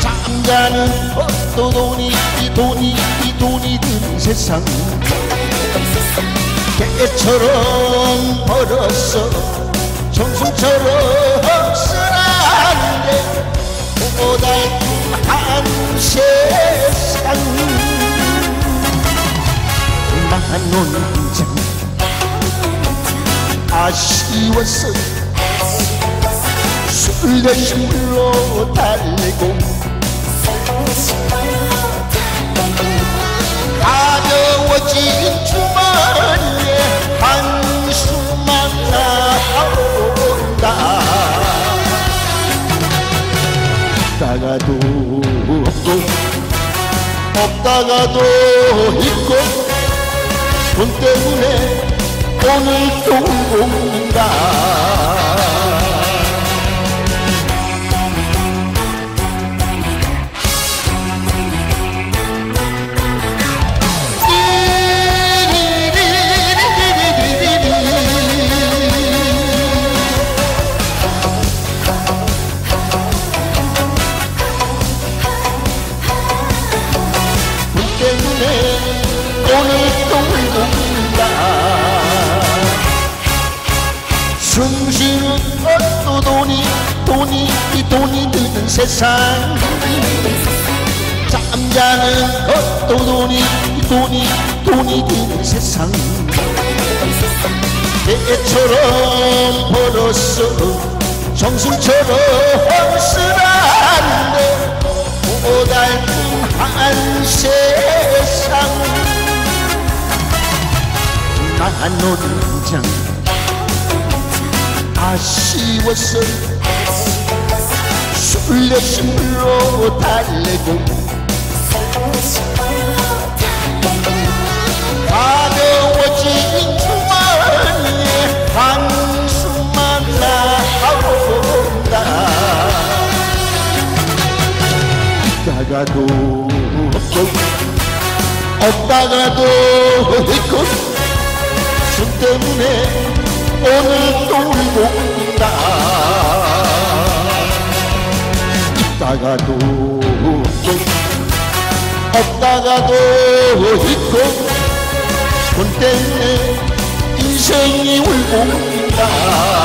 잠자는 것도 돈이 돈이 든 세상. 개처럼 벌었어 정수처럼 쓰라는데 고달한 세상. 만원장 아쉬웠어 술 대신 물로 달래고 있다가도 없고 없다가도 있고 돈 때문에 오늘 또 온다 오늘 또 울고있다. 숨쉬는 것도 돈이 돈이 이 돈이 드는 세상. 잠자는 것도 돈이 이 돈이 돈이 드는 세상. 개처럼 벌었어. 정수처럼 쓰라 만원장. 아쉬웠어. 술 대신 물로 달래고. 가벼워진 주머니에 한숨만 나온다. 있다가도 없고 없다가도 있고. 돈 때문에 오늘 또 울고 있다. 있다가도 없다가도 있고 돈 때문에 인생이 울고 있다